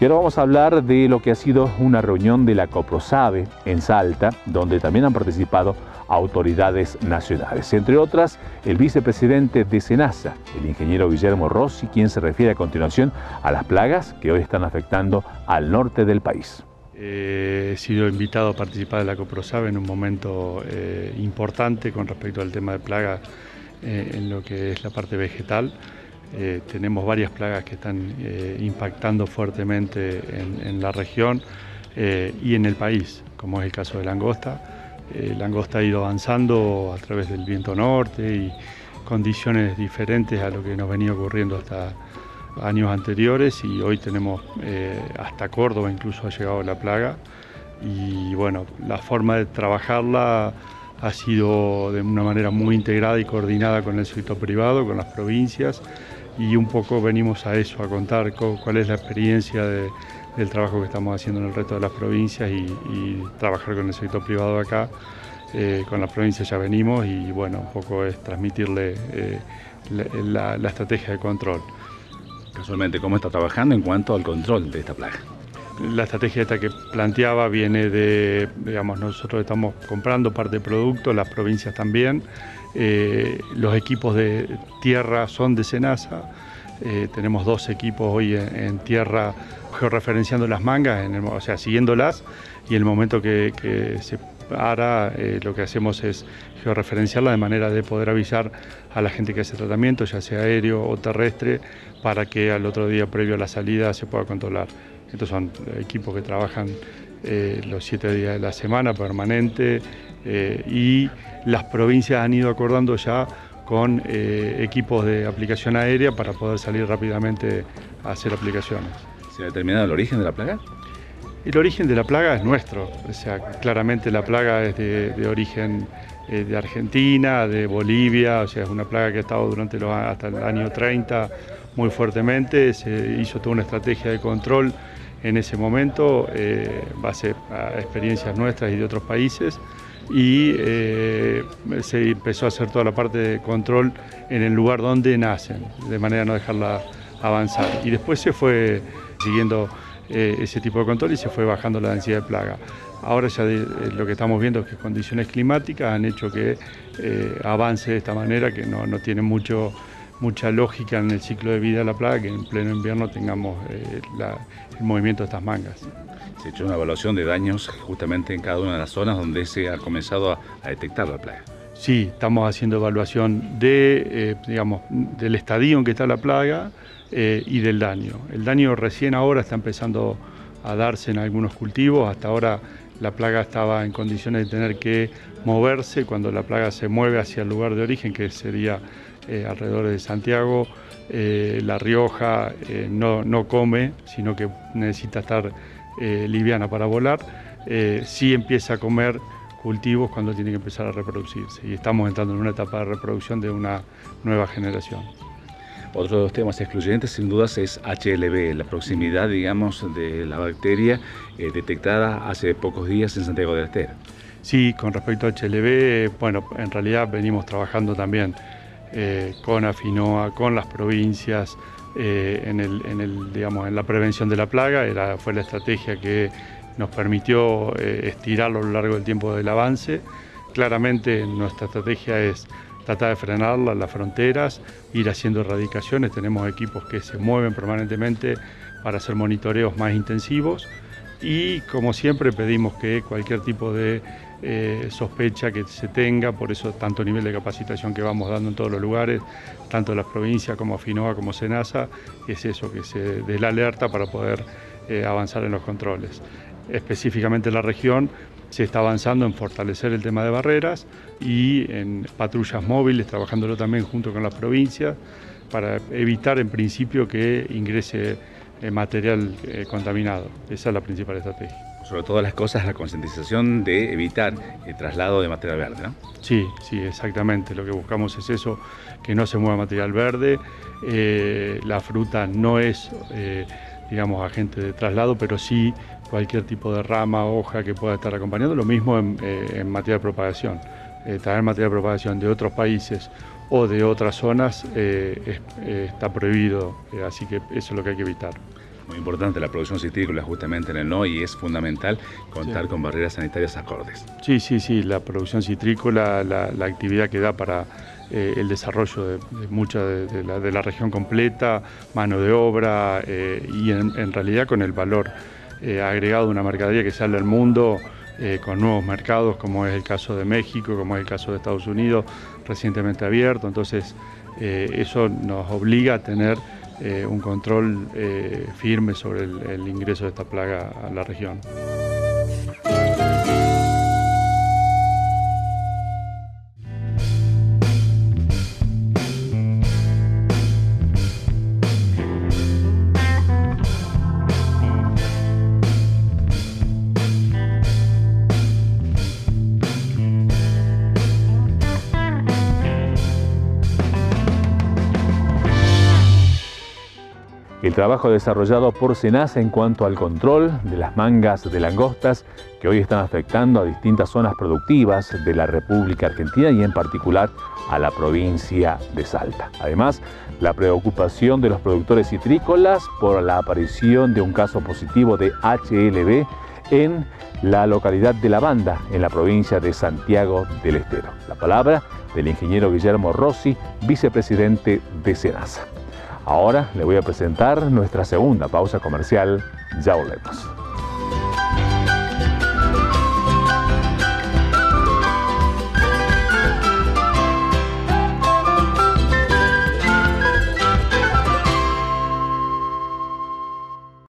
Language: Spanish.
Y ahora vamos a hablar de lo que ha sido una reunión de la Coprosabe en Salta, donde también han participado autoridades nacionales. Entre otras, el vicepresidente de SENASA, el ingeniero Guillermo Rossi, quien se refiere a continuación a las plagas que hoy están afectando al norte del país. Eh, he sido invitado a participar de la Coprosabe en un momento eh, importante con respecto al tema de plagas eh, en lo que es la parte vegetal. Eh, tenemos varias plagas que están eh, impactando fuertemente en, la región eh, y en el país, como es el caso de langosta. langosta ha ido avanzando a través del viento norte y condiciones diferentes a lo que nos venía ocurriendo hasta años anteriores y hoy tenemos hasta Córdoba incluso ha llegado la plaga y bueno, la forma de trabajarla ha sido de una manera muy integrada y coordinada con el sector privado, con las provincias y un poco venimos a eso, a contar cuál es la experiencia del trabajo que estamos haciendo en el resto de las provincias y, trabajar con el sector privado acá. Eh, con las provincias ya venimos y bueno, un poco es transmitirle eh, la, estrategia de control. Casualmente, ¿cómo está trabajando en cuanto al control de esta plaga? La estrategia esta que planteaba viene de, digamos, nosotros estamos comprando parte de producto, las provincias también. Eh, los equipos de tierra son de Senasa. Eh, tenemos dos equipos hoy en, tierra georreferenciando las mangas, o sea, siguiéndolas, y en el momento que, se para, eh, lo que hacemos es georreferenciarla de manera de poder avisar a la gente que hace tratamiento, ya sea aéreo o terrestre, para que al otro día previo a la salida se pueda controlar. Estos son equipos que trabajan los siete días de la semana permanente y las provincias han ido acordando ya con eh, equipos de aplicación aérea para poder salir rápidamente a hacer aplicaciones. ¿Se ha determinado el origen de la plaga? El origen de la plaga es nuestro, o sea, claramente la plaga es de, origen eh, de Argentina, de Bolivia, o sea, es una plaga que ha estado durante los, hasta el año 30 muy fuertemente, se hizo toda una estrategia de control en ese momento, eh, base a experiencias nuestras y de otros países y eh, se empezó a hacer toda la parte de control en el lugar donde nacen, de manera a no dejarla avanzar. Y después se fue siguiendo eh, ese tipo de control y se fue bajando la densidad de plaga. Ahora ya eh, lo que estamos viendo es que condiciones climáticas han hecho que avance de esta manera, que no, no tiene mucho mucha lógica en el ciclo de vida de la plaga que en pleno invierno tengamos el movimiento de estas mangas. Se ha hecho una evaluación de daños justamente en cada una de las zonas donde se ha comenzado a, detectar la plaga. Sí, estamos haciendo evaluación de, eh, digamos, del estadio en que está la plaga eh, y del daño. El daño recién ahora está empezando a darse en algunos cultivos. Hasta ahora la plaga estaba en condiciones de tener que moverse. Cuando la plaga se mueve hacia el lugar de origen, que sería eh, alrededor de Santiago, La Rioja no, no come, sino que necesita estar eh, liviana para volar, eh, sí empieza a comer cultivos cuando tiene que empezar a reproducirse. Y estamos entrando en una etapa de reproducción de una nueva generación. Otro de los temas excluyentes, sin dudas, es HLB, la proximidad, digamos, de la bacteria eh, detectada hace pocos días en Santiago del Estero. Sí, con respecto a HLB, bueno, en realidad venimos trabajando también con Afinoa, con las provincias, eh, en, el, digamos, en la prevención de la plaga, era, fue la estrategia que nos permitió eh, estirarlo a lo largo del tiempo del avance. Claramente nuestra estrategia es tratar de frenarla las fronteras, ir haciendo erradicaciones, tenemos equipos que se mueven permanentemente para hacer monitoreos más intensivos. Y como siempre pedimos que cualquier tipo de eh, sospecha que se tenga, por eso tanto nivel de capacitación que vamos dando en todos los lugares, tanto las provincias como FINOA como SENASA, es eso, que se dé la alerta para poder eh, avanzar en los controles. Específicamente en la región se está avanzando en fortalecer el tema de barreras y en patrullas móviles, trabajándolo también junto con las provincias, para evitar en principio que ingrese eh, material contaminado. Esa es la principal estrategia sobre todas las cosas, la concientización de evitar el traslado de material verde. Sí, sí, exactamente. Lo que buscamos es eso, que no se mueva material verde. Eh, la fruta no es, eh, digamos, agente de traslado, pero sí cualquier tipo de rama, hoja que pueda estar acompañando. Lo mismo en, eh, materia de propagación. traer material de propagación de otros países o de otras zonas está prohibido, así que eso es lo que hay que evitar. Muy importante la producción citrícola justamente en el NO y es fundamental contar con barreras sanitarias acordes. Sí, sí, sí, la producción citrícola, la, actividad que da para eh, el desarrollo de, mucha de, la, región completa, mano de obra eh, y en, realidad con el valor eh, agregado de una mercadería que sale al mundo con nuevos mercados, como es el caso de México, como es el caso de Estados Unidos, recientemente abierto. Entonces, eso nos obliga a tener eh, un control eh, firme sobre el ingreso de esta plaga a la región. El trabajo desarrollado por Senasa en cuanto al control de las mangas de langostas que hoy están afectando a distintas zonas productivas de la República Argentina y en particular a la provincia de Salta. Además, la preocupación de los productores citrícolas por la aparición de un caso positivo de HLB en la localidad de La Banda, en la provincia de Santiago del Estero. La palabra del ingeniero Guillermo Rossi, vicepresidente de Senasa. Ahora le voy a presentar nuestra segunda pausa comercial. Ya volvemos.